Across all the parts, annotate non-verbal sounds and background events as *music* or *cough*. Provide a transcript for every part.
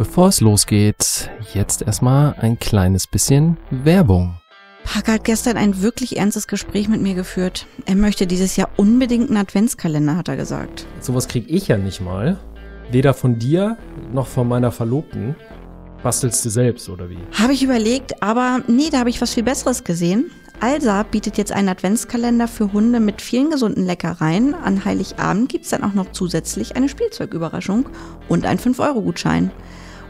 Bevor es losgeht, jetzt erstmal ein kleines bisschen Werbung. Parker hat gestern ein wirklich ernstes Gespräch mit mir geführt. Er möchte dieses Jahr unbedingt einen Adventskalender, hat er gesagt. Sowas krieg ich ja nicht mal. Weder von dir noch von meiner Verlobten. Bastelst du selbst, oder wie? Habe ich überlegt, aber nee, da habe ich was viel Besseres gesehen. Alsa bietet jetzt einen Adventskalender für Hunde mit vielen gesunden Leckereien. An Heiligabend gibt's dann auch noch zusätzlich eine Spielzeugüberraschung und einen 5-Euro-Gutschein.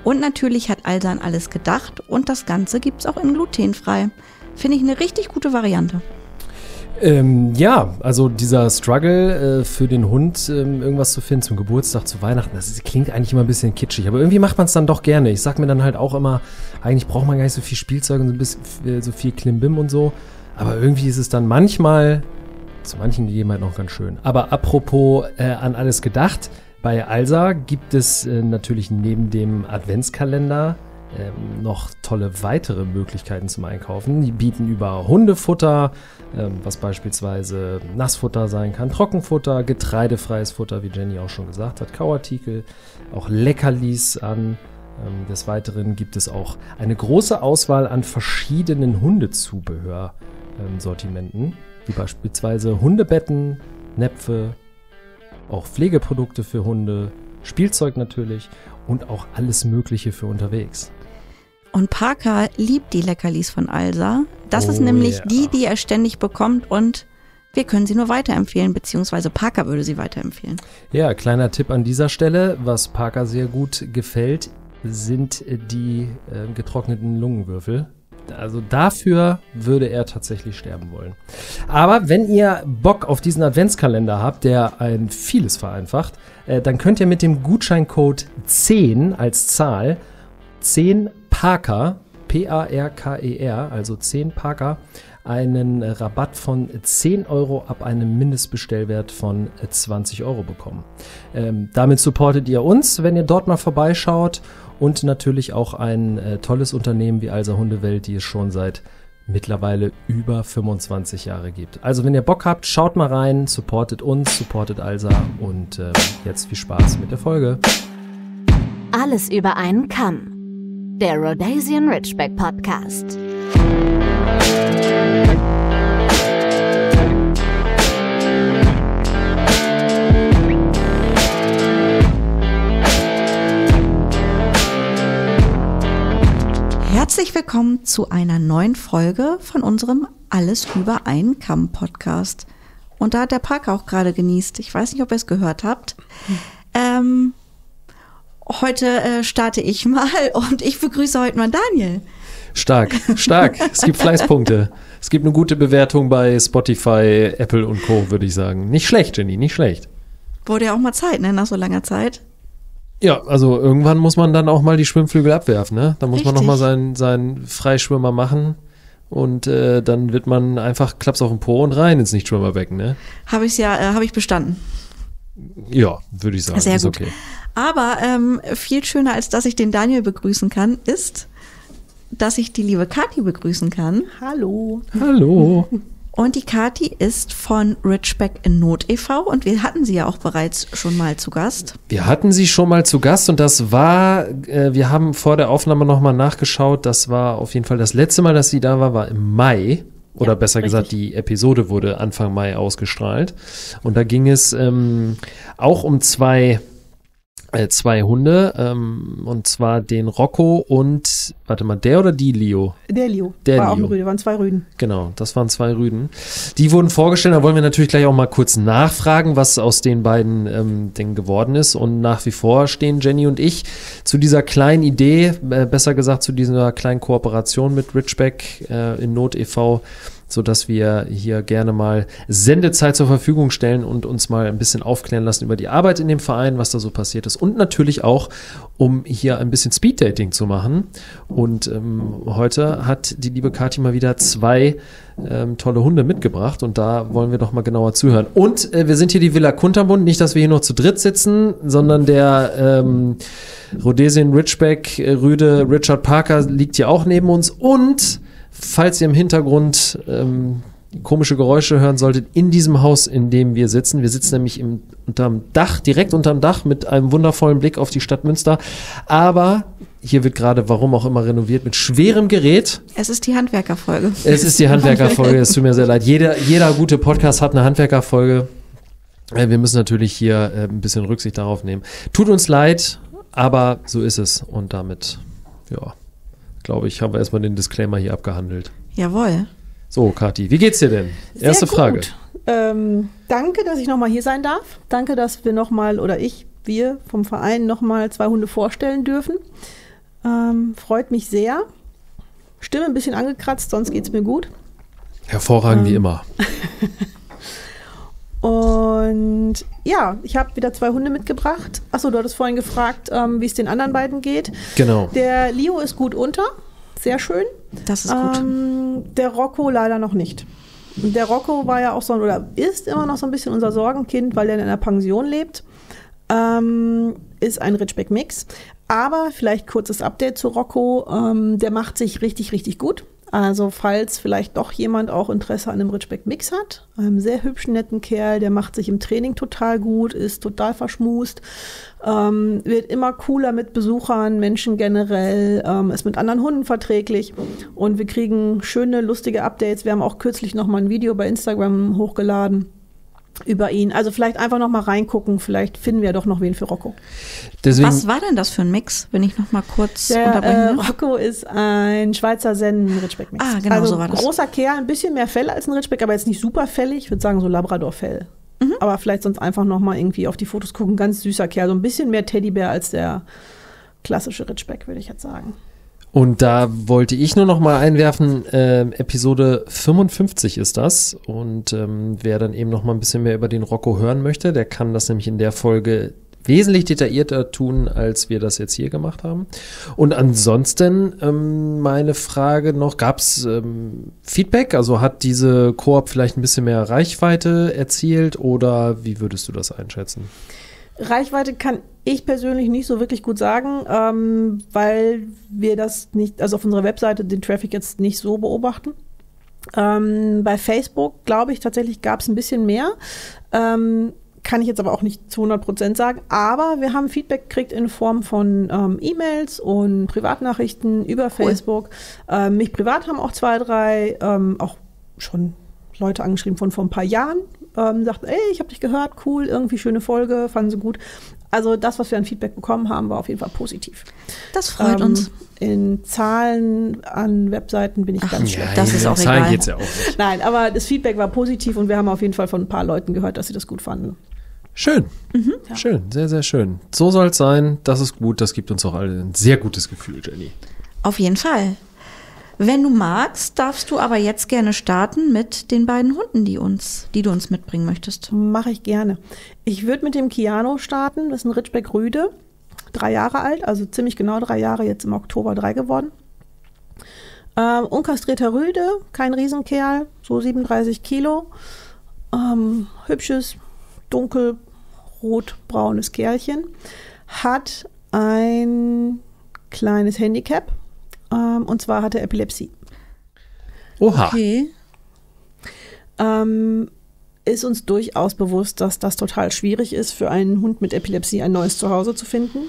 Und natürlich hat Alsa an alles gedacht und das Ganze gibt's auch in glutenfrei. Finde ich eine richtig gute Variante. Ähm, ja, also dieser Struggle äh, für den Hund, ähm, irgendwas zu finden zum Geburtstag, zu Weihnachten, das ist, klingt eigentlich immer ein bisschen kitschig, aber irgendwie macht man es dann doch gerne. Ich sag mir dann halt auch immer, eigentlich braucht man gar nicht so viel Spielzeug und so, ein bisschen, äh, so viel Klimbim und so, aber irgendwie ist es dann manchmal zu manchen Gegebenheiten auch ganz schön. Aber apropos äh, an alles gedacht, bei Alsa gibt es äh, natürlich neben dem Adventskalender ähm, noch tolle weitere Möglichkeiten zum Einkaufen. Die bieten über Hundefutter, ähm, was beispielsweise Nassfutter sein kann, Trockenfutter, getreidefreies Futter, wie Jenny auch schon gesagt hat, Kauartikel, auch Leckerlis an. Ähm, des Weiteren gibt es auch eine große Auswahl an verschiedenen Hundezubehör-Sortimenten, wie beispielsweise Hundebetten, Näpfe, auch Pflegeprodukte für Hunde, Spielzeug natürlich und auch alles Mögliche für unterwegs. Und Parker liebt die Leckerlis von Alsa. Das Oh ist nämlich ja. die, die er ständig bekommt und wir können sie nur weiterempfehlen, beziehungsweise Parker würde sie weiterempfehlen. Ja, kleiner Tipp an dieser Stelle, was Parker sehr gut gefällt, sind die äh, getrockneten Lungenwürfel. Also dafür würde er tatsächlich sterben wollen. Aber wenn ihr Bock auf diesen Adventskalender habt, der ein vieles vereinfacht, äh, dann könnt ihr mit dem Gutscheincode 10 als Zahl 10 Parker, P-A-R-K-E-R, E also 10 Parker, einen Rabatt von 10 Euro ab einem Mindestbestellwert von 20 Euro bekommen. Ähm, damit supportet ihr uns, wenn ihr dort mal vorbeischaut und natürlich auch ein äh, tolles Unternehmen wie Alsa Hundewelt, die es schon seit mittlerweile über 25 Jahre gibt. Also wenn ihr Bock habt, schaut mal rein, supportet uns, supportet Alsa und ähm, jetzt viel Spaß mit der Folge. Alles über einen Kamm. Der Rhodesian Ridgeback Podcast. Herzlich willkommen zu einer neuen Folge von unserem Alles über einen Kamm Podcast. Und da hat der Parker auch gerade genießt. Ich weiß nicht, ob ihr es gehört habt. Ähm, heute äh, starte ich mal *laughs* und ich begrüße heute mal Daniel. Stark, stark. es gibt Fleißpunkte. Es gibt eine gute Bewertung bei Spotify, Apple und Co., würde ich sagen. Nicht schlecht, Jenny, nicht schlecht. Wurde ja auch mal Zeit, ne, nach so langer Zeit. Ja, also irgendwann muss man dann auch mal die Schwimmflügel abwerfen, ne? Da muss man noch Richtig. mal seinen, seinen Freischwimmer machen und äh, dann wird man einfach klaps auf den Po und rein ins Nichtschwimmerbecken, ne? Habe ich ja, äh, habe ich bestanden. Ja, würde ich sagen. Sehr ist gut. okay. Aber ähm, viel schöner, als dass ich den Daniel begrüßen kann, ist, dass ich die liebe Kathi begrüßen kann. Hallo. Hallo. *laughs* Und die Kathi ist von Richback in Not e.V. und wir hatten sie ja auch bereits schon mal zu Gast. Wir hatten sie schon mal zu Gast und das war, äh, wir haben vor der Aufnahme nochmal nachgeschaut, das war auf jeden Fall das letzte Mal, dass sie da war, war im Mai. Oder Ja, besser richtig. gesagt, die Episode wurde Anfang Mai ausgestrahlt. Und da ging es ähm, auch um zwei, äh, zwei Hunde, ähm, und zwar den Rocco und, warte mal, der oder die Leo? Der Leo. Der war auch Leo. ein Rüde, waren zwei Rüden. Genau, das waren zwei Rüden. Die wurden vorgestellt, da wollen wir natürlich gleich auch mal kurz nachfragen, was aus den beiden ähm, Dingen geworden ist. Und nach wie vor stehen Jenny und ich zu dieser kleinen Idee, äh, besser gesagt zu dieser kleinen Kooperation mit Richback äh, in Not e.V., so dass wir hier gerne mal Sendezeit zur Verfügung stellen und uns mal ein bisschen aufklären lassen über die Arbeit in dem Verein, was da so passiert ist und natürlich auch, um hier ein bisschen Speeddating zu machen. Und ähm, heute hat die liebe Kathi mal wieder zwei ähm, tolle Hunde mitgebracht und da wollen wir doch mal genauer zuhören. Und äh, wir sind hier die Villa Kunterbund, nicht, dass wir hier nur zu dritt sitzen, sondern der ähm, Rhodesian Ridgeback äh, Rüde Richard Parker liegt hier auch neben uns und falls ihr im Hintergrund ähm, komische Geräusche hören solltet in diesem Haus, in dem wir sitzen. Wir sitzen nämlich im, unterm Dach, direkt unterm Dach mit einem wundervollen Blick auf die Stadt Münster. Aber hier wird gerade, warum auch immer, renoviert mit schwerem Gerät. Es ist die Handwerkerfolge. Es ist die Handwerkerfolge, es tut mir sehr leid. Jeder, jeder gute Podcast hat eine Handwerkerfolge. Äh, Wir müssen natürlich hier äh, ein bisschen Rücksicht darauf nehmen. Tut uns leid, aber so ist es. Und damit, ja, glaube ich, haben wir erstmal den Disclaimer hier abgehandelt. Jawohl. So, Kathi, wie geht's dir denn? Erste Sehr Frage. Gut. Ähm, danke, dass ich nochmal hier sein darf. Danke, dass wir nochmal, oder ich, wir vom Verein nochmal zwei Hunde vorstellen dürfen. Ähm, freut mich sehr. Stimme ein bisschen angekratzt, sonst geht's mir gut. Hervorragend wie Ähm, immer. *laughs* Und ja, ich habe wieder zwei Hunde mitgebracht. Achso, du hattest vorhin gefragt, ähm, wie es den anderen beiden geht. Genau. Der Leo ist gut unter. Sehr schön. Das ist gut. Ähm, der Rocco leider noch nicht. Der Rocco war ja auch so oder ist immer noch so ein bisschen unser Sorgenkind, weil er in einer Pension lebt. Ähm, ist ein Ridgeback-Mix. Aber vielleicht kurzes Update zu Rocco. Ähm, der macht sich richtig, richtig gut. Also falls vielleicht doch jemand auch Interesse an einem Ridgeback-Mix hat. Einem sehr hübschen, netten Kerl, der macht sich im Training total gut, ist total verschmust. Ähm, wird immer cooler mit Besuchern, Menschen generell, ähm, ist mit anderen Hunden verträglich und wir kriegen schöne, lustige Updates. Wir haben auch kürzlich noch mal ein Video bei Instagram hochgeladen über ihn. Also vielleicht einfach noch mal reingucken, vielleicht finden wir doch noch wen für Rocco. Deswegen, Was war denn das für ein Mix, wenn ich noch mal kurz Der äh, unterbrechen will? Rocco ist ein Schweizer Sennen-Ridgeback-Mix. Ah, genau, also so war das. großer Kerl, ein bisschen mehr Fell als ein Ridgeback, aber jetzt nicht super fällig. Ich würde sagen so Labrador-Fell. Mhm. Aber vielleicht sonst einfach noch mal irgendwie auf die Fotos gucken. Ganz süßer Kerl, so ein bisschen mehr Teddybär als der klassische Ridgeback, würde ich jetzt sagen. Und da wollte ich nur noch mal einwerfen, ähm, Episode 55 ist das. Und ähm, wer dann eben noch mal ein bisschen mehr über den Rocco hören möchte, der kann das nämlich in der Folge wesentlich detaillierter tun, als wir das jetzt hier gemacht haben. Und ansonsten ähm, meine Frage noch, gab es ähm, Feedback? Also hat diese Koop vielleicht ein bisschen mehr Reichweite erzielt oder wie würdest du das einschätzen? Reichweite kann ich persönlich nicht so wirklich gut sagen, ähm, weil wir das nicht, also auf unserer Webseite den Traffic jetzt nicht so beobachten. Ähm, bei Facebook, glaube ich, tatsächlich gab es ein bisschen mehr. Ähm, kann ich jetzt aber auch nicht zu 100 Prozent sagen. Aber wir haben Feedback gekriegt in Form von ähm, E-Mails und Privatnachrichten über Facebook. Ähm, mich privat haben auch zwei, drei, ähm, auch schon Leute angeschrieben von vor ein paar Jahren. Ähm, sagten, ey, ich habe dich gehört, cool, irgendwie schöne Folge, fanden sie gut. Also das, was wir an Feedback bekommen haben, war auf jeden Fall positiv. Das freut Ähm, uns. In Zahlen an Webseiten bin ich Ach, ganz ja, schlecht. das ist auch Zahlen egal. geht's ja auch nicht. *laughs* Nein, aber das Feedback war positiv und wir haben auf jeden Fall von ein paar Leuten gehört, dass sie das gut fanden. Schön. Mhm. Schön, sehr, sehr schön. So soll es sein. Das ist gut. Das gibt uns auch alle ein sehr gutes Gefühl, Jenny. Auf jeden Fall. Wenn du magst, darfst du aber jetzt gerne starten mit den beiden Hunden, die uns, die du uns mitbringen möchtest. Mache ich gerne. Ich würde mit dem Kiano starten. Das ist ein Ridgeback Rüde. Drei Jahre alt, also ziemlich genau drei Jahre, jetzt im Oktober drei geworden. Ähm, unkastrierter Rüde, kein Riesenkerl, so 37 Kilo. Ähm, hübsches, dunkelrot-braunes Kerlchen. Hat ein kleines Handicap. Ähm, und zwar hat er Epilepsie. Oha. Okay. ähm, ist uns durchaus bewusst, dass das total schwierig ist, für einen Hund mit Epilepsie ein neues Zuhause zu finden.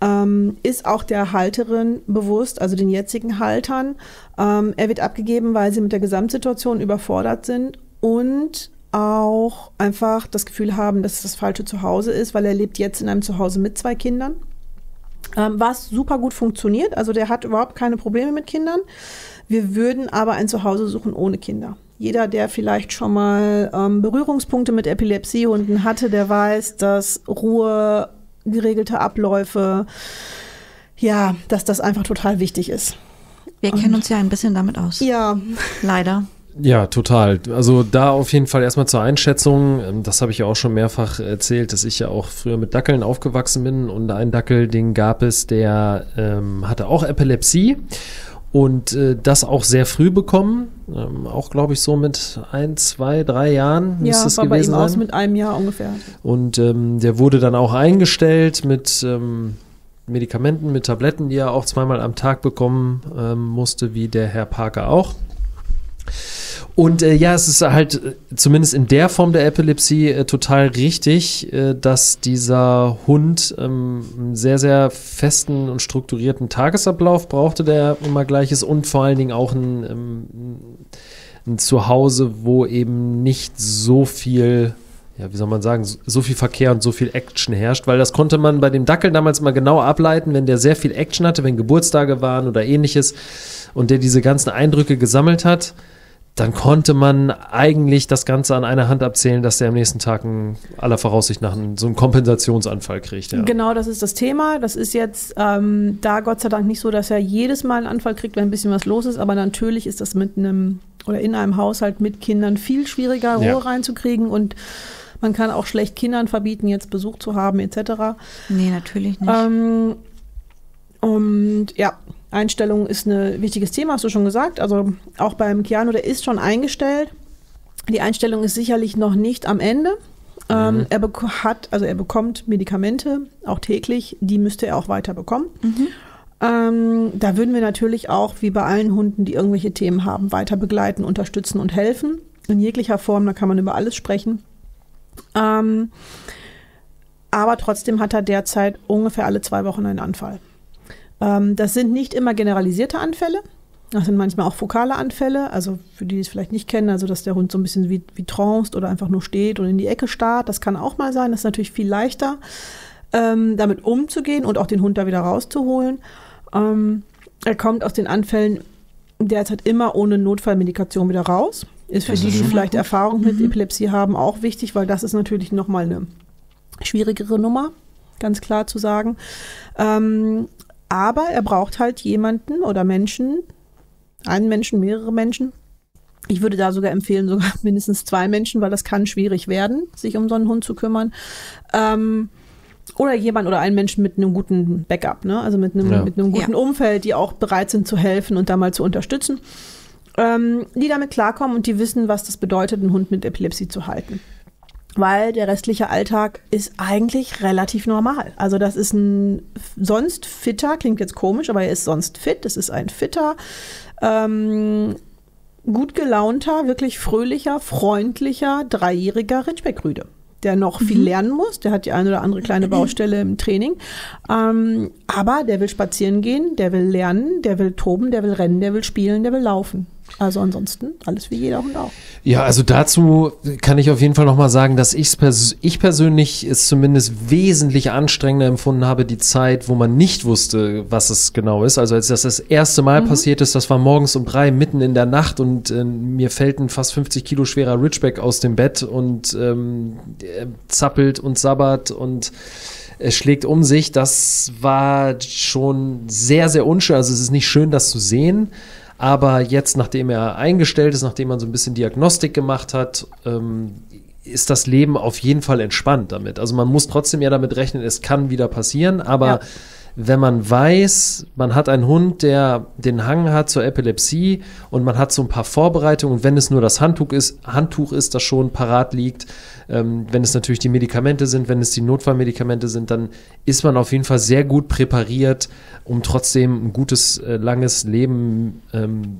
Ähm, ist auch der Halterin bewusst, also den jetzigen Haltern. Ähm, er wird abgegeben, weil sie mit der Gesamtsituation überfordert sind und auch einfach das Gefühl haben, dass es das falsche Zuhause ist, weil er lebt jetzt in einem Zuhause mit zwei Kindern. Ähm, was super gut funktioniert. Also der hat überhaupt keine Probleme mit Kindern. Wir würden aber ein Zuhause suchen ohne Kinder. Jeder, der vielleicht schon mal ähm, Berührungspunkte mit Epilepsiehunden hatte, der weiß, dass Ruhe, geregelte Abläufe, ja, dass das einfach total wichtig ist. Wir kennen uns ja ein bisschen damit aus. Ja, Leider. Ja, total. Also da auf jeden Fall erstmal zur Einschätzung. Ähm, Das habe ich ja auch schon mehrfach erzählt, dass ich ja auch früher mit Dackeln aufgewachsen bin und einen Dackel, den gab es, der ähm, hatte auch Epilepsie und äh, das auch sehr früh bekommen. Ähm, auch glaube ich so mit ein, zwei, drei Jahren müsste ja es war bei ihm gewesen aus sein. mit einem Jahr ungefähr. Und ähm, der wurde dann auch eingestellt mit ähm, Medikamenten, mit Tabletten, die er auch zweimal am Tag bekommen ähm, musste, wie der Herr Parker auch. Und äh, ja, es ist halt äh, zumindest in der Form der Epilepsie äh, total richtig, äh, dass dieser Hund ähm, einen sehr, sehr festen und strukturierten Tagesablauf brauchte, der immer gleich ist. Und vor allen Dingen auch ein, ähm, ein Zuhause, wo eben nicht so viel ja, wie soll man sagen, so viel Verkehr und so viel Action herrscht, weil das konnte man bei dem Dackel damals mal genau ableiten, wenn der sehr viel Action hatte, wenn Geburtstage waren oder ähnliches und der diese ganzen Eindrücke gesammelt hat, dann konnte man eigentlich das Ganze an einer Hand abzählen, dass der am nächsten Tag einen, aller Voraussicht nach einen, so einen Kompensationsanfall kriegt. Ja. Genau, das ist das Thema. Das ist jetzt ähm, da Gott sei Dank nicht so, dass er jedes Mal einen Anfall kriegt, wenn ein bisschen was los ist, aber natürlich ist das mit einem oder in einem Haushalt mit Kindern viel schwieriger, Ruhe ja. reinzukriegen und man kann auch schlecht Kindern verbieten, jetzt Besuch zu haben, etc. Nee, natürlich nicht. Ähm, und ja, Einstellung ist ein wichtiges Thema, hast du schon gesagt. Also auch beim Keanu, der ist schon eingestellt. Die Einstellung ist sicherlich noch nicht am Ende. Ähm, mhm. er hat, also er bekommt Medikamente, auch täglich, die müsste er auch weiter bekommen. Mhm. Ähm, da würden wir natürlich auch, wie bei allen Hunden, die irgendwelche Themen haben, weiter begleiten, unterstützen und helfen. In jeglicher Form, da kann man über alles sprechen. Ähm, aber trotzdem hat er derzeit ungefähr alle zwei Wochen einen Anfall. Ähm, das sind nicht immer generalisierte Anfälle. Das sind manchmal auch fokale Anfälle, also für die, die es vielleicht nicht kennen, also dass der Hund so ein bisschen wie, wie tranced oder einfach nur steht und in die Ecke starrt. Das kann auch mal sein. Das ist natürlich viel leichter, ähm, damit umzugehen und auch den Hund da wieder rauszuholen. Ähm, er kommt aus den Anfällen derzeit immer ohne Notfallmedikation wieder raus. Ist für das die, die vielleicht gut. Erfahrung mit mhm. Epilepsie haben, auch wichtig, weil das ist natürlich nochmal eine schwierigere Nummer, ganz klar zu sagen. Ähm, aber er braucht halt jemanden oder Menschen, einen Menschen, mehrere Menschen. Ich würde da sogar empfehlen, sogar *laughs* mindestens zwei Menschen, weil das kann schwierig werden, sich um so einen Hund zu kümmern. Ähm, oder jemand oder einen Menschen mit einem guten Backup, ne? also mit einem, ja. mit einem guten ja. Umfeld, die auch bereit sind zu helfen und da mal zu unterstützen, ähm, die damit klarkommen und die wissen, was das bedeutet, einen Hund mit Epilepsie zu halten weil der restliche Alltag ist eigentlich relativ normal. Also das ist ein sonst fitter, klingt jetzt komisch, aber er ist sonst fit. Das ist ein fitter, ähm, gut gelaunter, wirklich fröhlicher, freundlicher, dreijähriger Ritschbeckrüde der noch viel mhm. lernen muss. Der hat die eine oder andere kleine Baustelle im Training. Ähm, aber der will spazieren gehen, der will lernen, der will toben, der will rennen, der will spielen, der will laufen. Also ansonsten alles wie jeder Hund auch. Ja, also dazu kann ich auf jeden Fall nochmal sagen, dass ich's pers ich persönlich es zumindest wesentlich anstrengender empfunden habe, die Zeit, wo man nicht wusste, was es genau ist. Also als das das erste Mal mhm. passiert ist, das war morgens um drei, mitten in der Nacht und äh, mir fällt ein fast 50 Kilo schwerer Ridgeback aus dem Bett und ähm, zappelt und sabbert und es schlägt um sich. Das war schon sehr, sehr unschön. Also es ist nicht schön, das zu sehen. Aber jetzt, nachdem er eingestellt ist, nachdem man so ein bisschen Diagnostik gemacht hat, ähm, ist das Leben auf jeden Fall entspannt damit. Also man muss trotzdem ja damit rechnen, es kann wieder passieren, aber ja wenn man weiß, man hat einen Hund, der den Hang hat zur Epilepsie und man hat so ein paar Vorbereitungen wenn es nur das Handtuch ist, Handtuch ist, das schon parat liegt, ähm, wenn es natürlich die Medikamente sind, wenn es die Notfallmedikamente sind, dann ist man auf jeden Fall sehr gut präpariert, um trotzdem ein gutes, äh, langes Leben ähm,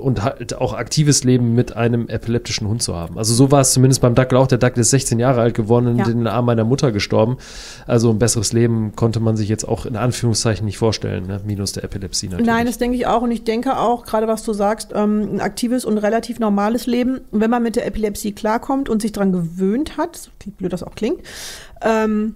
und halt auch aktives Leben mit einem epileptischen Hund zu haben. Also so war es zumindest beim Dackel auch. Der Dackel ist 16 Jahre alt geworden und ja. in den Arm meiner Mutter gestorben. Also ein besseres Leben konnte man sich jetzt auch in Anführungszeichen nicht vorstellen, ne? minus der Epilepsie natürlich. Nein, das denke ich auch. Und ich denke auch, gerade was du sagst, ähm, ein aktives und relativ normales Leben, wenn man mit der Epilepsie klarkommt und sich daran gewöhnt hat, wie blöd das auch klingt, ähm,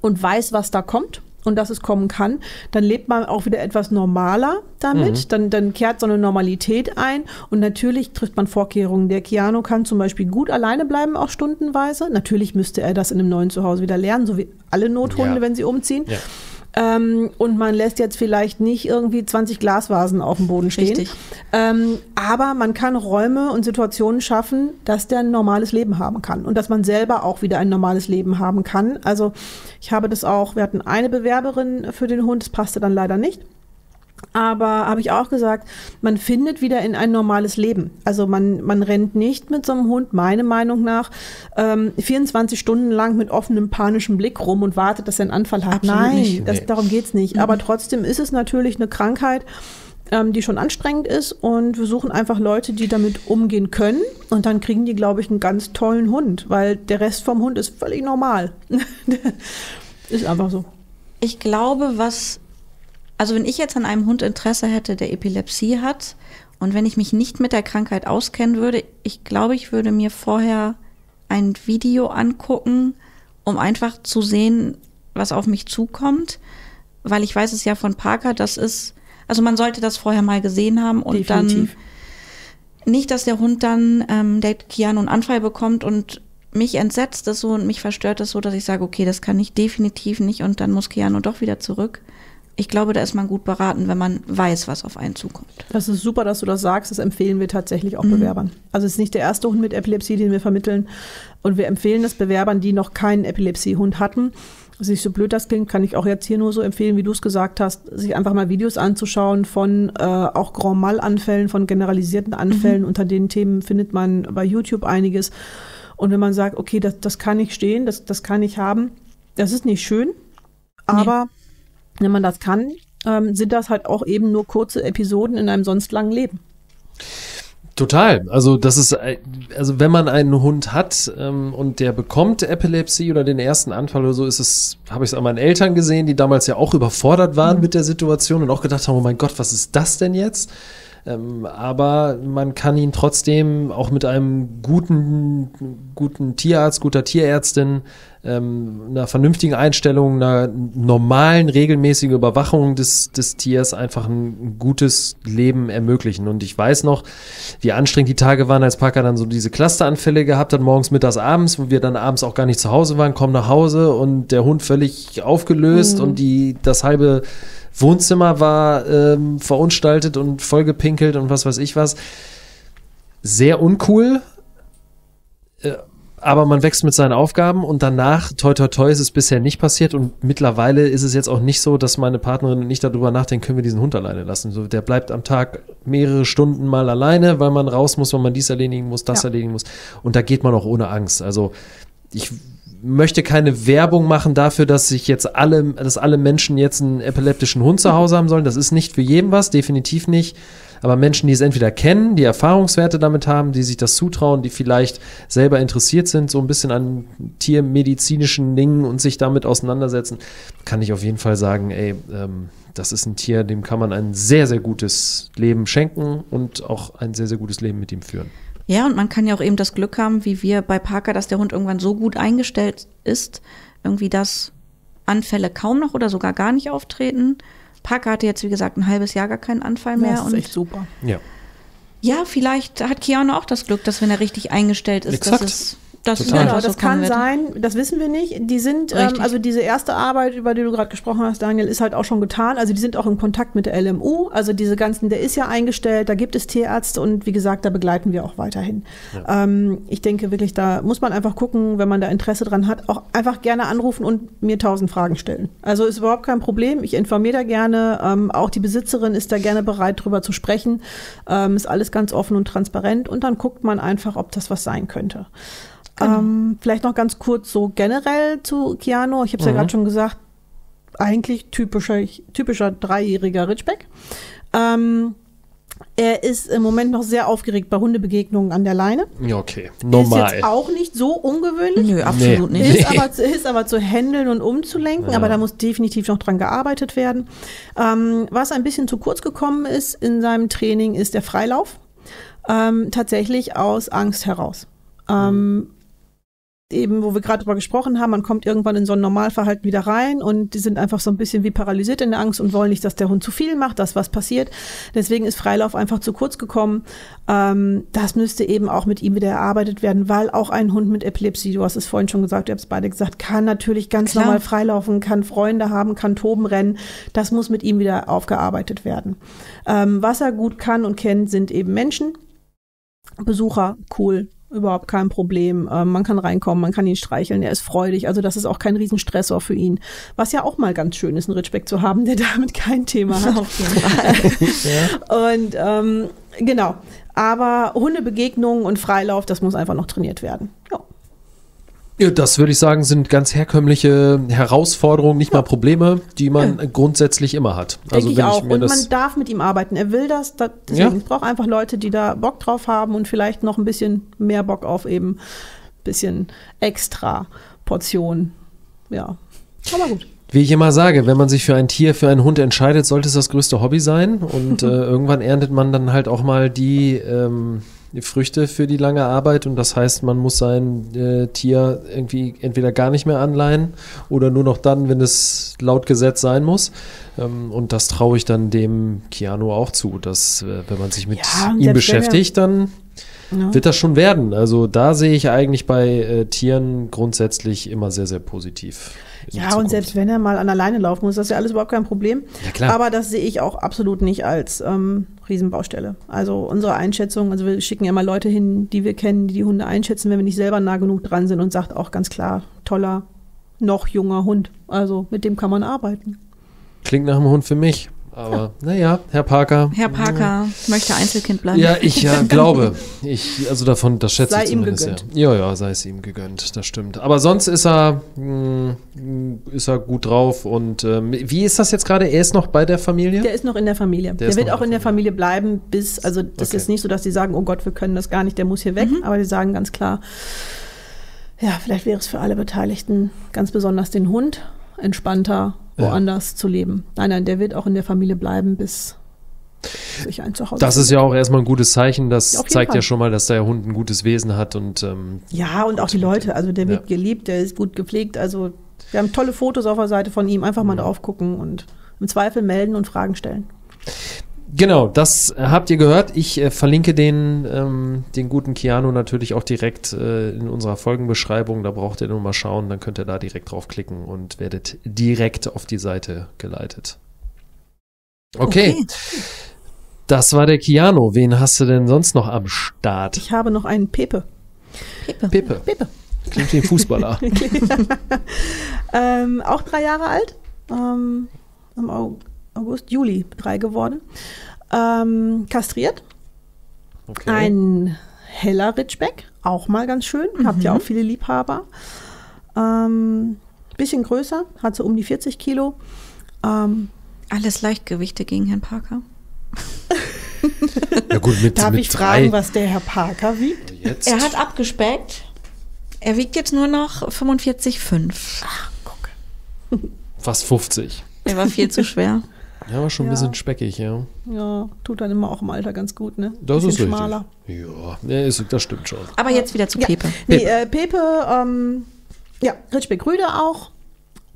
und weiß, was da kommt und dass es kommen kann, dann lebt man auch wieder etwas normaler damit. Mhm. Dann, dann kehrt so eine Normalität ein und natürlich trifft man Vorkehrungen. Der Keanu kann zum Beispiel gut alleine bleiben, auch stundenweise. Natürlich müsste er das in einem neuen Zuhause wieder lernen, so wie alle Nothunde, ja. wenn sie umziehen. Ja. Ähm, und man lässt jetzt vielleicht nicht irgendwie 20 Glasvasen auf dem Boden stehen. Richtig. Ähm, aber man kann Räume und Situationen schaffen, dass der ein normales Leben haben kann und dass man selber auch wieder ein normales Leben haben kann. Also ich habe das auch, wir hatten eine Bewerberin für den Hund, das passte dann leider nicht. Aber habe ich auch gesagt, man findet wieder in ein normales Leben. Also man, man rennt nicht mit so einem Hund, meiner Meinung nach, ähm, 24 Stunden lang mit offenem panischem Blick rum und wartet, dass er einen Anfall hat. Absolut Nein, nicht. Das, darum geht's nicht. Mhm. Aber trotzdem ist es natürlich eine Krankheit, ähm, die schon anstrengend ist und wir suchen einfach Leute, die damit umgehen können und dann kriegen die, glaube ich, einen ganz tollen Hund, weil der Rest vom Hund ist völlig normal. *laughs* ist einfach so. Ich glaube, was, also wenn ich jetzt an einem Hund Interesse hätte, der Epilepsie hat und wenn ich mich nicht mit der Krankheit auskennen würde, ich glaube, ich würde mir vorher ein Video angucken, um einfach zu sehen, was auf mich zukommt, weil ich weiß es ja von Parker, das ist, also man sollte das vorher mal gesehen haben und Definitiv. dann nicht, dass der Hund dann, ähm, der Keanu einen Anfall bekommt und mich entsetzt es so und mich verstört es so, dass ich sage, okay, das kann ich definitiv nicht und dann muss Keanu doch wieder zurück. Ich glaube, da ist man gut beraten, wenn man weiß, was auf einen zukommt. Das ist super, dass du das sagst. Das empfehlen wir tatsächlich auch Bewerbern. Also es ist nicht der erste Hund mit Epilepsie, den wir vermitteln. Und wir empfehlen es Bewerbern, die noch keinen Epilepsiehund hatten. Sich so blöd das klingt, kann ich auch jetzt hier nur so empfehlen, wie du es gesagt hast, sich einfach mal Videos anzuschauen von äh, auch Grand Mal-Anfällen, von generalisierten Anfällen. Unter den Themen findet man bei YouTube einiges. Und wenn man sagt, okay, das, das kann ich stehen, das, das kann ich haben, das ist nicht schön, aber wenn man das kann, ähm, sind das halt auch eben nur kurze Episoden in einem sonst langen Leben. Total. Also das ist, äh, also wenn man einen Hund hat ähm, und der bekommt Epilepsie oder den ersten Anfall oder so, ist es, habe ich es an meinen Eltern gesehen, die damals ja auch überfordert waren mit der Situation und auch gedacht haben, oh mein Gott, was ist das denn jetzt? Ähm, aber man kann ihn trotzdem auch mit einem guten, guten Tierarzt, guter Tierärztin, ähm, einer vernünftigen Einstellung, einer normalen, regelmäßigen Überwachung des, des Tiers einfach ein gutes Leben ermöglichen. Und ich weiß noch, wie anstrengend die Tage waren, als Parker dann so diese Clusteranfälle gehabt hat, morgens, mittags, abends, wo wir dann abends auch gar nicht zu Hause waren, kommen nach Hause und der Hund völlig aufgelöst und die, das halbe Wohnzimmer war ähm, verunstaltet und vollgepinkelt und was weiß ich was. Sehr uncool. Äh, aber man wächst mit seinen Aufgaben und danach, toi toi toi, ist es bisher nicht passiert und mittlerweile ist es jetzt auch nicht so, dass meine Partnerin und ich darüber nachdenken, können wir diesen Hund alleine lassen. So, der bleibt am Tag mehrere Stunden mal alleine, weil man raus muss, weil man dies erledigen muss, das Ja. erledigen muss. Und da geht man auch ohne Angst. Also ich möchte keine Werbung machen dafür, dass sich jetzt alle, dass alle Menschen jetzt einen epileptischen Hund zu Hause haben sollen. Das ist nicht für jeden was, definitiv nicht. Aber Menschen, die es entweder kennen, die Erfahrungswerte damit haben, die sich das zutrauen, die vielleicht selber interessiert sind, so ein bisschen an tiermedizinischen Dingen und sich damit auseinandersetzen, kann ich auf jeden Fall sagen, ey, ähm, das ist ein Tier, dem kann man ein sehr, sehr gutes Leben schenken und auch ein sehr, sehr gutes Leben mit ihm führen. Ja, und man kann ja auch eben das Glück haben, wie wir bei Parker, dass der Hund irgendwann so gut eingestellt ist, irgendwie, dass Anfälle kaum noch oder sogar gar nicht auftreten. Parker hatte jetzt, wie gesagt, ein halbes Jahr gar keinen Anfall mehr. das ist und echt super. Ja. ja, vielleicht hat Keanu auch das Glück, dass wenn er richtig eingestellt ist, Exakt. dass es, Total. einfach Genau, so das kann wird. sein, das wissen wir nicht. Die sind, ähm, also diese erste Arbeit, über die du gerade gesprochen hast, Daniel, ist halt auch schon getan. Also die sind auch in Kontakt mit der LMU. Also diese ganzen, der ist ja eingestellt, da gibt es Tierärzte und wie gesagt, da begleiten wir auch weiterhin. Ähm, ich denke wirklich, da muss man einfach gucken, wenn man da Interesse dran hat, auch einfach gerne anrufen und mir tausend Fragen stellen. Also ist überhaupt kein Problem. Ich informiere da gerne. Ähm, auch die Besitzerin ist da gerne bereit, drüber zu sprechen. Ähm, ist alles ganz offen und transparent und dann guckt man einfach, ob das was sein könnte. Ähm, vielleicht noch ganz kurz so generell zu Keanu. Ich habe es ja gerade schon gesagt, eigentlich typischer, typischer dreijähriger Ridgeback. Ähm, er ist im Moment noch sehr aufgeregt bei Hundebegegnungen an der Leine. Ja, okay. Ist Normal. jetzt auch nicht so ungewöhnlich. Nö, absolut Nee. nicht. Ist, aber, zu- ist aber zu handeln und umzulenken, Ja. aber da muss definitiv noch dran gearbeitet werden. Ähm, was ein bisschen zu kurz gekommen ist in seinem Training, ist der Freilauf. Ähm, tatsächlich aus Angst heraus. Ähm, eben, wo wir gerade drüber gesprochen haben, man kommt irgendwann in so ein Normalverhalten wieder rein und die sind einfach so ein bisschen wie paralysiert in der Angst und wollen nicht, dass der Hund zu viel macht, dass was passiert. Deswegen ist Freilauf einfach zu kurz gekommen. Ähm, das müsste eben auch mit ihm wieder erarbeitet werden, weil auch ein Hund mit Epilepsie, du hast es vorhin schon gesagt, ihr habt es beide gesagt, kann natürlich ganz Klar. normal freilaufen, kann Freunde haben, kann toben rennen. Das muss mit ihm wieder aufgearbeitet werden. Ähm, was er gut kann und kennt, sind eben Menschen. Besucher, cool, überhaupt kein Problem. Ähm, man kann reinkommen, man kann ihn streicheln, er ist freudig. Also das ist auch kein Riesenstressor für ihn. Was ja auch mal ganz schön ist, einen Ridgeback zu haben, *laughs* der damit kein Thema hat. *laughs* Und ähm, genau. Aber Hundebegegnungen und Freilauf, das muss einfach noch trainiert werden. Ja. Ja, das würde ich sagen, sind ganz herkömmliche Herausforderungen, nicht mal Probleme, die man grundsätzlich immer hat. Denke ich wenn auch. mir und man darf mit ihm arbeiten. Er will das. das deswegen, Ja. Ich brauche einfach Leute, die da Bock drauf haben und vielleicht noch ein bisschen mehr Bock auf eben bisschen extra Portion. Ja. Aber gut. Wie ich immer sage, wenn man sich für ein Tier, für einen Hund entscheidet, sollte es das größte Hobby sein. Und *laughs* äh, irgendwann erntet man dann halt auch mal die, ähm, die Früchte für die lange Arbeit. Und das heißt, man muss sein äh, Tier irgendwie entweder gar nicht mehr anleihen oder nur noch dann, wenn es laut Gesetz sein muss. Ähm, und das traue ich dann dem Keanu auch zu, dass äh, wenn man sich mit Ja, ihm beschäftigt, dann Ja. wird das schon werden. Also da sehe ich eigentlich bei äh, Tieren grundsätzlich immer sehr, sehr positiv. Die Ja, und selbst wenn er mal an alleine laufen muss, das ist ja alles überhaupt kein Problem. Ja, klar. Aber das sehe ich auch absolut nicht als ähm, Riesenbaustelle. Also unsere Einschätzung, also wir schicken ja mal Leute hin, die wir kennen, die die Hunde einschätzen, wenn wir nicht selber nah genug dran sind und sagt auch ganz klar, toller, noch junger Hund. Also mit dem kann man arbeiten. Klingt nach einem Hund für mich. Aber naja, Herr Parker. Herr Parker möchte Einzelkind bleiben. Ja, ich ja, *laughs* glaube. Ich, also davon, das schätze Sei ich ihm zumindest gegönnt. Ja. ja, ja, sei es ihm gegönnt, das stimmt. Aber sonst ist er, mh, ist er gut drauf. Und ähm, wie ist das jetzt gerade? Er ist noch bei der Familie? Der ist noch in der Familie. Der, ist wird auch in der Familie bleiben, bis, also das Okay. ist nicht so, dass die sagen, oh Gott, wir können das gar nicht, der muss hier weg, aber die sagen ganz klar, ja, vielleicht wäre es für alle Beteiligten, ganz besonders den Hund, entspannter, Ja. woanders zu leben. Nein, nein, der wird auch in der Familie bleiben, bis sich ein Zuhause das ist ja auch erstmal ein gutes Zeichen. Das jeden zeigt ja Fall. schon mal, dass der Hund ein gutes Wesen hat. Und ähm, Ja, und auch die Leute. Also der wird Ja. geliebt, der ist gut gepflegt. Also wir haben tolle Fotos auf der Seite von ihm. Einfach Mhm. mal drauf gucken und im Zweifel melden und Fragen stellen. Genau, das äh, habt ihr gehört. Ich äh, verlinke den, ähm, den guten Keanu natürlich auch direkt äh, in unserer Folgenbeschreibung. Da braucht ihr nur mal schauen, dann könnt ihr da direkt draufklicken und werdet direkt auf die Seite geleitet. Okay, das war der Keanu. Wen hast du denn sonst noch am Start? Ich habe noch einen Pepe. Pepe. Pepe. Pepe. Klingt wie ein Fußballer. *laughs* *laughs* Ähm, auch drei Jahre alt. Ähm, Im Au- August, Juli drei geworden. Ähm, kastriert. Okay. Ein heller Ridgeback. Auch mal ganz schön. Habt ja auch viele Liebhaber. Ähm, bisschen größer. Hat so um die 40 Kilo. Ähm, Alles Leichtgewichte gegen Herrn Parker. ja gut, mit, darf mit ich fragen, drei. was der Herr Parker wiegt? Jetzt. Er hat abgespeckt. Er wiegt jetzt nur noch 45,5. Guck. fast 50. Er war viel zu schwer. *laughs* Ja, war schon ein Ja. bisschen speckig, ja. Ja, tut dann immer auch im Alter ganz gut, ne? Das ist richtig. schmaler. Ja, nee, ist, das stimmt schon. Aber jetzt wieder zu Ja. Pepe. Nee, äh, Pepe, ähm, ja, Ritschbeck Rüde auch.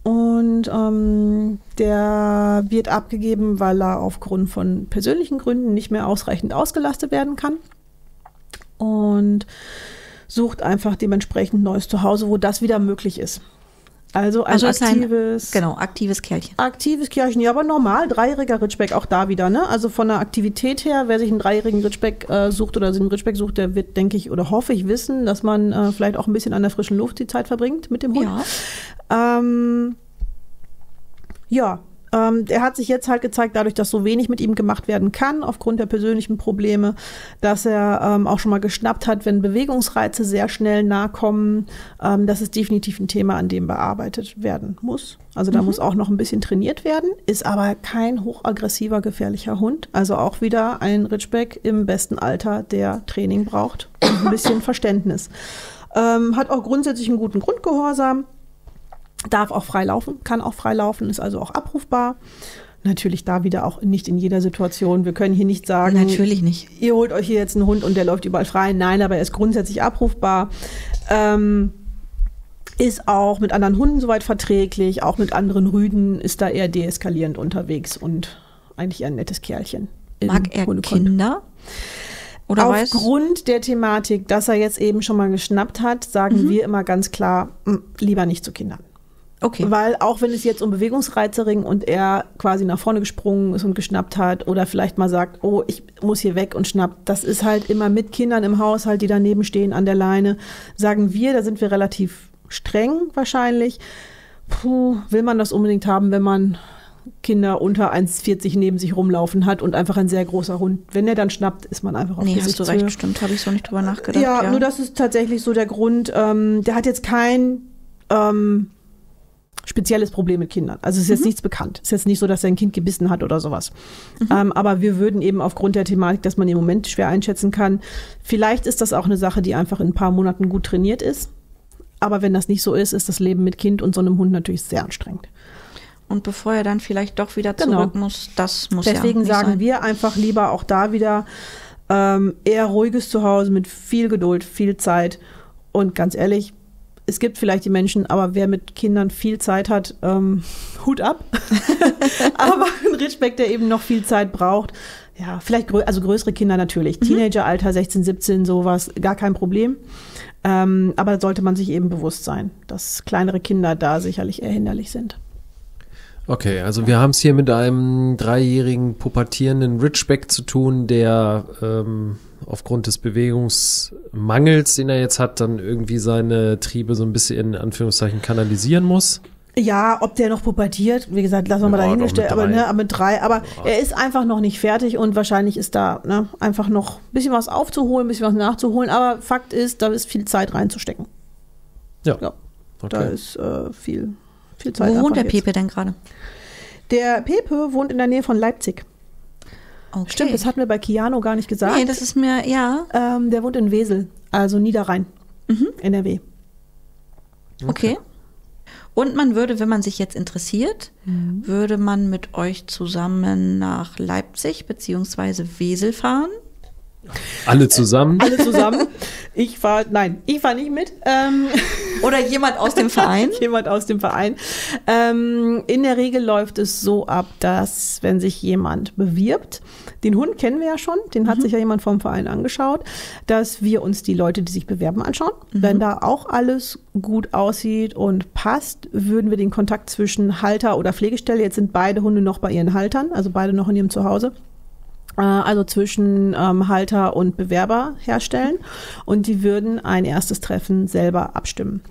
Und ähm, der wird abgegeben, weil er aufgrund von persönlichen Gründen nicht mehr ausreichend ausgelastet werden kann. Und sucht einfach dementsprechend neues Zuhause, wo das wieder möglich ist. Also ein Also ist ein- aktives, Genau, aktives Kerlchen. aktives Kirchen, ja, aber normal, dreijähriger Ritschbeck auch da wieder, ne? Also von der Aktivität her, wer sich einen dreijährigen Ritschbeck äh, sucht oder sich einen Ritschbeck sucht, der wird, denke ich, oder hoffe ich wissen, dass man äh, vielleicht auch ein bisschen an der frischen Luft die Zeit verbringt mit dem Hund. Ja. Ähm, ja, ähm, er hat sich jetzt halt gezeigt, dadurch, dass so wenig mit ihm gemacht werden kann, aufgrund der persönlichen Probleme, dass er ähm, auch schon mal geschnappt hat, wenn Bewegungsreize sehr schnell nahe kommen. Ähm, das ist definitiv ein Thema, an dem bearbeitet werden muss. Also da muss auch noch ein bisschen trainiert werden, ist aber kein hochaggressiver, gefährlicher Hund. Also auch wieder ein Ridgeback im besten Alter, der Training braucht und ein bisschen *coughs* Verständnis. Ähm, hat auch grundsätzlich einen guten Grundgehorsam darf auch frei laufen, kann auch frei laufen, ist also auch abrufbar. Natürlich da wieder auch nicht in jeder Situation. Wir können hier nicht sagen, Natürlich nicht. ihr holt euch hier jetzt einen Hund und der läuft überall frei. Nein, aber er ist grundsätzlich abrufbar. Ähm, ist auch mit anderen Hunden soweit verträglich, auch mit anderen Rüden ist da eher deeskalierend unterwegs und eigentlich eher ein nettes Kerlchen. Mag er. Kinder? Oder weiß? Aufgrund der Thematik, dass er jetzt eben schon mal geschnappt hat, sagen wir immer ganz klar, "Mm, lieber nicht zu Kindern. Okay. Weil auch wenn es jetzt um Bewegungsreize ging und er quasi nach vorne gesprungen ist und geschnappt hat oder vielleicht mal sagt, oh, ich muss hier weg und schnappt, das ist halt immer mit Kindern im Haushalt, die daneben stehen an der Leine, sagen wir, da sind wir relativ streng wahrscheinlich. Puh, will man das unbedingt haben, wenn man Kinder unter 1,40 neben sich rumlaufen hat und einfach ein sehr großer Hund. Wenn er dann schnappt, ist man einfach auf Nee, hast du recht, stimmt, habe ich so nicht drüber nachgedacht. Ja, nur das ist tatsächlich so der Grund. Ähm, der hat jetzt kein ähm, spezielles Problem mit Kindern. Also es ist jetzt nichts bekannt. Es ist jetzt nicht so, dass er ein Kind gebissen hat oder sowas. Ähm, aber wir würden eben aufgrund der Thematik, dass man im Moment schwer einschätzen kann, vielleicht ist das auch eine Sache, die einfach in ein paar Monaten gut trainiert ist. Aber wenn das nicht so ist, ist das Leben mit Kind und so einem Hund natürlich sehr anstrengend. Und bevor er dann vielleicht doch wieder Genau. zurück muss, das muss Deswegen ja sagen sein. wir einfach lieber auch da wieder ähm, eher ruhiges Zuhause mit viel Geduld, viel Zeit. Und ganz ehrlich, es gibt vielleicht die Menschen, aber wer mit Kindern viel Zeit hat, ähm, *laughs* Hut ab. *laughs* aber ein Ridgeback, der eben noch viel Zeit braucht, ja, vielleicht grö also größere Kinder natürlich. Teenageralter, 16, 17, sowas, gar kein Problem. Ähm, aber sollte man sich eben bewusst sein, dass kleinere Kinder da sicherlich eher hinderlich sind. Okay, also wir haben es hier mit einem dreijährigen pubertierenden Ridgeback zu tun, der ähm, aufgrund des Bewegungsmangels, den er jetzt hat, dann irgendwie seine Triebe so ein bisschen in Anführungszeichen kanalisieren muss. Ja, ob der noch pubertiert, wie gesagt, lassen wir mal Ja, dahingestellt, doch aber mit drei. ne, aber mit drei, aber er ist einfach noch nicht fertig und wahrscheinlich ist da ne, einfach noch ein bisschen was aufzuholen, ein bisschen was nachzuholen, aber Fakt ist, da ist viel Zeit reinzustecken. Ja. Ja, Da Okay. ist äh, viel, viel Zeit. Wo wohnt der jetzt. Pepe denn gerade? Der Pepe wohnt in der Nähe von Leipzig. Okay. Stimmt, das hatten wir bei Kiano gar nicht gesagt. Nee, das ist mir, ja, ähm, der wohnt in Wesel, also Niederrhein, Mhm. NRW. okay. Und man würde, wenn man sich jetzt interessiert, Mhm. würde man mit euch zusammen nach Leipzig beziehungsweise Wesel fahren. Alle zusammen. Alle zusammen. ich fahr, nein, ich fahre nicht mit. Ähm, *laughs* Oder jemand aus dem Verein. *laughs* jemand aus dem Verein. Ähm, in der Regel läuft es so ab, dass wenn sich jemand bewirbt, den Hund kennen wir ja schon, den hat sich ja jemand vom Verein angeschaut, dass wir uns die Leute, die sich bewerben, anschauen. Wenn da auch alles gut aussieht und passt, würden wir den Kontakt zwischen Halter oder Pflegestelle, jetzt sind beide Hunde noch bei ihren Haltern, also beide noch in ihrem Zuhause, also zwischen ähm, Halter und Bewerber herstellen und die würden ein erstes Treffen selber abstimmen.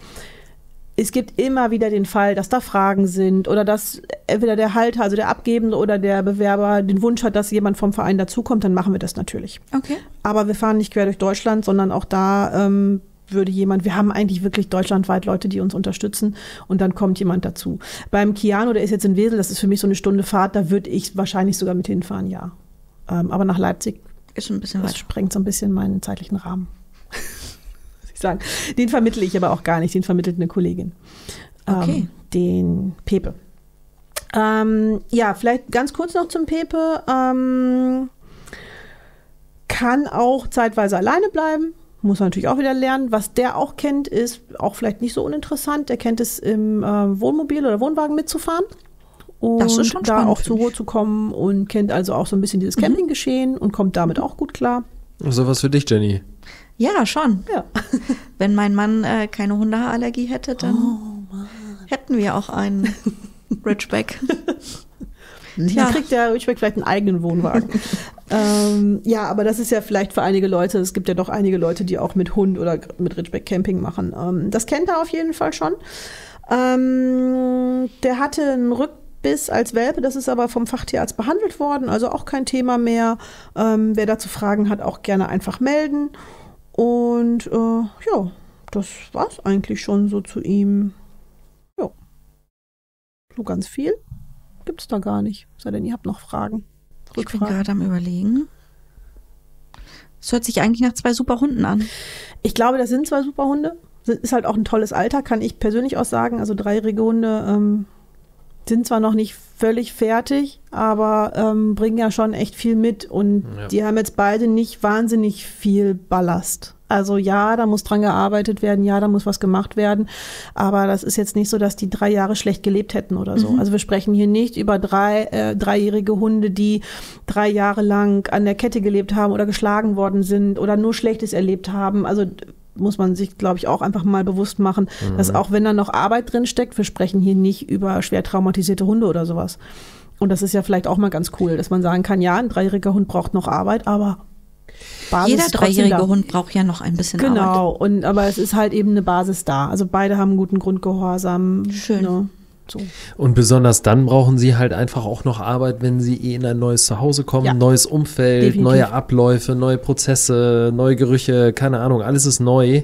Es gibt immer wieder den Fall, dass da Fragen sind oder dass entweder der Halter, also der Abgebende oder der Bewerber den Wunsch hat, dass jemand vom Verein dazukommt, dann machen wir das natürlich. Okay. Aber wir fahren nicht quer durch Deutschland, sondern auch da ähm, würde jemand, wir haben eigentlich wirklich deutschlandweit Leute, die uns unterstützen und dann kommt jemand dazu. Beim Kiano, der ist jetzt in Wesel, das ist für mich so eine Stunde Fahrt, da würde ich wahrscheinlich sogar mit hinfahren, ja. Ähm, aber nach Leipzig, Ist ein bisschen das weit. sprengt so ein bisschen meinen zeitlichen Rahmen. *laughs* Muss ich sagen. Den vermittle ich aber auch gar nicht, den vermittelt eine Kollegin. Okay. Ähm, den Pepe. Ähm, ja, vielleicht ganz kurz noch zum Pepe. Ähm, kann auch zeitweise alleine bleiben. Muss man natürlich auch wieder lernen. Was der auch kennt, ist auch vielleicht nicht so uninteressant. Der kennt es im äh, Wohnmobil oder Wohnwagen mitzufahren. Und Das ist schon da spannend, auch zur Ruhe zu kommen und kennt also auch so ein bisschen dieses Campinggeschehen und kommt damit auch gut klar. So was für dich, Jenny. Ja, schon. Ja. *laughs* Wenn mein Mann äh, keine Hundeallergie hätte, dann Oh, hätten wir auch einen *laughs* Ridgeback. Dann Tja. kriegt der Ridgeback vielleicht einen eigenen Wohnwagen. *laughs* ähm, ja, aber das ist ja vielleicht für einige Leute, es gibt ja doch einige Leute, die auch mit Hund oder mit Ridgeback Camping machen. Ähm, das kennt er auf jeden Fall schon. Ähm, der hatte einen Rückbiss als Welpe, das ist aber vom Fachtierarzt behandelt worden, also auch kein Thema mehr. Ähm, wer dazu Fragen hat, auch gerne einfach melden. Und äh, ja, das war's eigentlich schon so zu ihm. Ja. So ganz viel gibt's da gar nicht. Sei denn, ihr habt noch Fragen. Ich bin Rückfragen. gerade am überlegen. Es hört sich eigentlich nach zwei super Hunden an. Ich glaube, das sind zwei super Hunde. Ist halt auch ein tolles Alter, kann ich persönlich auch sagen. Also dreijährige Hunde ähm, sind zwar noch nicht völlig fertig, aber ähm, bringen ja schon echt viel mit. Und Ja. die haben jetzt beide nicht wahnsinnig viel Ballast. Also ja, da muss dran gearbeitet werden, ja, da muss was gemacht werden. Aber das ist jetzt nicht so, dass die drei Jahre schlecht gelebt hätten oder so. Also wir sprechen hier nicht über drei, äh, dreijährige Hunde, die drei Jahre lang an der Kette gelebt haben oder geschlagen worden sind oder nur Schlechtes erlebt haben. Also muss man sich, glaube ich, auch einfach mal bewusst machen, dass auch wenn da noch Arbeit drin steckt, wir sprechen hier nicht über schwer traumatisierte Hunde oder sowas. Und das ist ja vielleicht auch mal ganz cool, dass man sagen kann, ja, ein dreijähriger Hund braucht noch Arbeit, aber Basis Jeder dreijährige. Hund braucht ja noch ein bisschen Arbeit. Genau, und aber es ist halt eben eine Basis da. Also beide haben guten Grundgehorsam. Schön. Ne? So. Und besonders dann brauchen sie halt einfach auch noch Arbeit, wenn sie eh in ein neues Zuhause kommen, Ja. neues Umfeld, Definitiv. neue Abläufe, neue Prozesse, neue Gerüche, keine Ahnung, alles ist neu.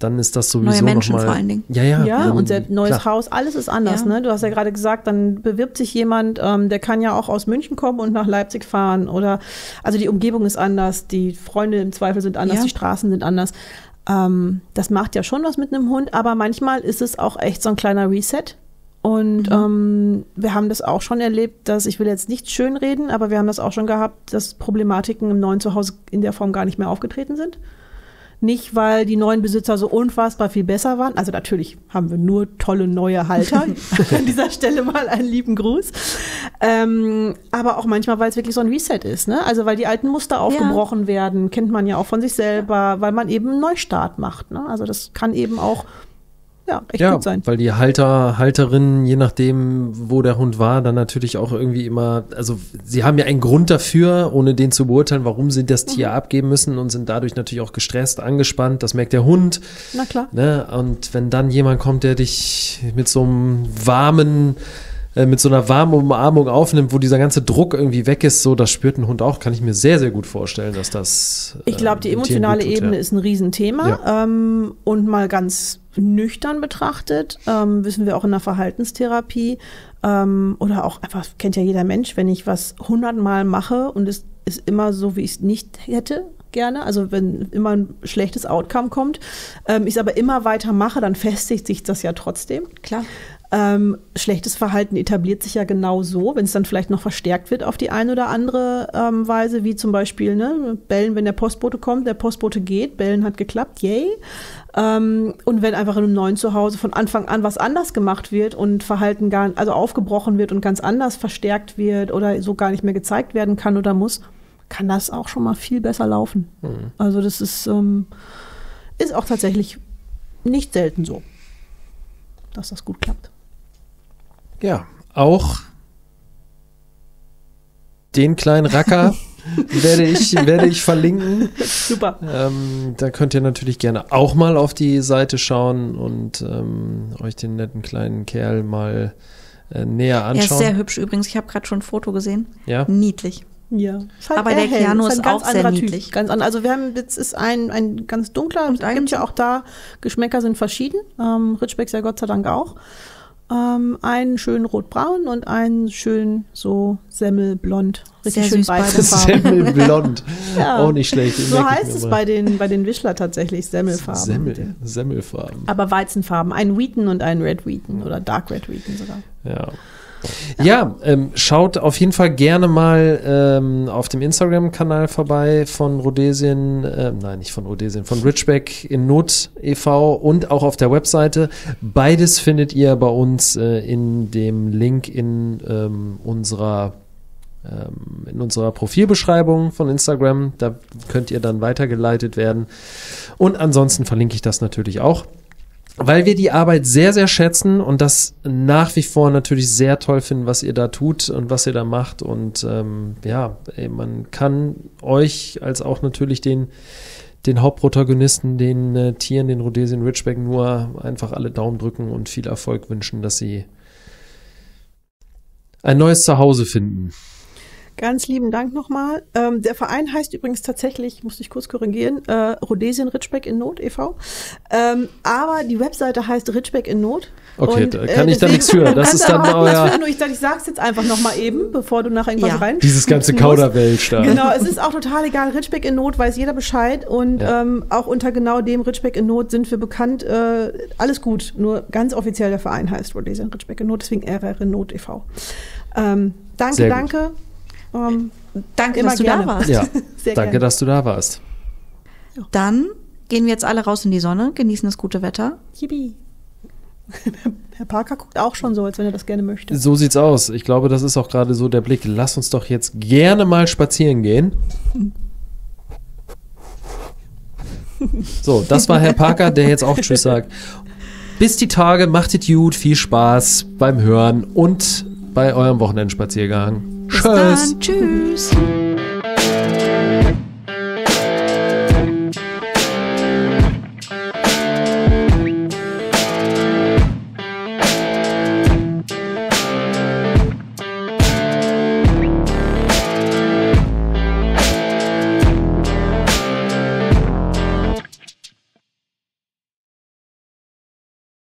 Dann ist das sowieso Neue Menschen noch mal, vor allen Dingen. Ja, ja. Ja, und der neues klar. Haus, alles ist anders. Ja. Ne? Du hast ja gerade gesagt, dann bewirbt sich jemand, ähm, der kann ja auch aus München kommen und nach Leipzig fahren. Oder also die Umgebung ist anders, die Freunde im Zweifel sind anders, Ja. die Straßen sind anders. Ähm, das macht ja schon was mit einem Hund, aber manchmal ist es auch echt so ein kleiner Reset. Und ähm, wir haben das auch schon erlebt, dass, ich will jetzt nicht schönreden, aber wir haben das auch schon gehabt, dass Problematiken im neuen Zuhause in der Form gar nicht mehr aufgetreten sind. Nicht, weil die neuen Besitzer so unfassbar viel besser waren. Also natürlich haben wir nur tolle neue Halter. *laughs* An dieser Stelle mal einen lieben Gruß. Ähm, aber auch manchmal, weil es wirklich so ein Reset ist. Ne? Also weil die alten Muster aufgebrochen werden, kennt man ja auch von sich selber, weil man eben einen Neustart macht. Ne? Also das kann eben auch ja, echt ja, gut sein. weil die Halter, Halterinnen, je nachdem, wo der Hund war, dann natürlich auch irgendwie immer, also sie haben ja einen Grund dafür, ohne den zu beurteilen, warum sie das Tier Mhm. abgeben müssen und sind dadurch natürlich auch gestresst, angespannt. Das merkt der Hund. Na klar. Ne? Und wenn dann jemand kommt, der dich mit so einem warmen, äh, mit so einer warmen Umarmung aufnimmt, wo dieser ganze Druck irgendwie weg ist, so, das spürt ein Hund auch, kann ich mir sehr, sehr gut vorstellen, dass das. Ich glaube, die ähm, emotionale tut, Ebene ja. ist ein Riesenthema. Ähm, und mal ganz nüchtern betrachtet, ähm, wissen wir auch in der Verhaltenstherapie ähm, oder auch einfach, kennt ja jeder Mensch, wenn ich was hundertmal mache und es ist immer so, wie ich es nicht hätte, gerne, also wenn immer ein schlechtes Outcome kommt, ähm, ich es aber immer weiter mache, dann festigt sich das ja trotzdem. Klar. Ähm, schlechtes Verhalten etabliert sich ja genau so, wenn es dann vielleicht noch verstärkt wird auf die eine oder andere ähm, Weise, wie zum Beispiel ne, Bellen, wenn der Postbote kommt, der Postbote geht, Bellen hat geklappt, yay. Ähm, und wenn einfach in einem neuen Zuhause von Anfang an was anders gemacht wird und Verhalten gar, also aufgebrochen wird und ganz anders verstärkt wird oder so gar nicht mehr gezeigt werden kann oder muss, kann das auch schon mal viel besser laufen. Also das ist, ähm, ist auch tatsächlich nicht selten so, dass das gut klappt. Ja, auch den kleinen Racker *laughs* werde ich, werde ich verlinken. Super. Ähm, da könnt ihr natürlich gerne auch mal auf die Seite schauen und ähm, euch den netten kleinen Kerl mal äh, näher Er ist anschauen. sehr hübsch übrigens. Ich habe gerade schon ein Foto gesehen. ja. Niedlich. Ja. Ist halt Aber der. Keanu ein ist ganz auch sehr niedlich. Typ. Ganz an, also wir haben jetzt ist ein, ein ganz dunkler, Und es gibt eigentlich- ja auch da, Geschmäcker sind verschieden. Ähm, Ritschbecks ja Gott sei Dank auch. Ähm, einen schön rotbraun und einen schön so semmelblond. Richtig Sehr schön Farben. *laughs* Semmelblond. Ja. Auch nicht schlecht. den So heißt es mal. bei den, bei den Wischler tatsächlich, Semmelfarben. Semmel, Semmelfarben. Aber Weizenfarben. Ein Wheaton und ein Red Wheaton oder Dark Red Wheaton sogar. Ja. Ja, ähm, schaut auf jeden Fall gerne mal ähm, auf dem Instagram-Kanal vorbei von Rhodesien, äh, nein, nicht von Rhodesien, von Richback in Not e.V. und auch auf der Webseite. Beides findet ihr bei uns äh, in dem Link in ähm, unserer ähm, in unserer Profilbeschreibung von Instagram. Da könnt ihr dann weitergeleitet werden. Und ansonsten verlinke ich das natürlich auch weil wir die Arbeit sehr, sehr schätzen und das nach wie vor natürlich sehr toll finden, was ihr da tut und was ihr da macht. Und ähm, ja, ey, man kann euch als auch natürlich den, den Hauptprotagonisten, den äh, Tieren, den Rhodesian Ridgeback nur einfach alle Daumen drücken und viel Erfolg wünschen, dass sie ein neues Zuhause finden. Ganz lieben Dank nochmal. Ähm, der Verein heißt übrigens tatsächlich, musste ich kurz korrigieren, äh, Rhodesien Ritschbeck in Not e.V. Ähm, aber die Webseite heißt Ritschbeck in Not. Okay, Und, da äh, kann ich da nichts für. *laughs* Das ist dann euer, für, nur ich dachte, ich sag's jetzt einfach nochmal eben, bevor du nachher irgendwas Ja. rein. dieses ganze. Kauderwelsch da. Genau, es ist auch total egal. Ritschbeck in Not weiß jeder Bescheid und Ja. ähm, auch unter genau dem Ritschbeck in Not sind wir bekannt. Äh, alles gut, nur ganz offiziell der Verein heißt Rhodesian Ritschbeck in Not, deswegen RR in Not e.V. Ähm, danke, Sehr gut. danke. Ähm, Danke, Immer dass du gerne. da warst. Ja, *laughs* Sehr danke, gerne. dass du da warst. Dann gehen wir jetzt alle raus in die Sonne, genießen das gute Wetter. Yippie. *laughs* Herr Parker guckt auch schon so, als wenn er das gerne möchte. So sieht's aus. Ich glaube, das ist auch gerade so der Blick. Lass uns doch jetzt gerne mal spazieren gehen. So, das war Herr Parker, der jetzt auch Tschüss sagt. Bis die Tage, macht es gut, viel Spaß beim Hören und bei eurem Wochenendspaziergang. Bis dann. Tschüss.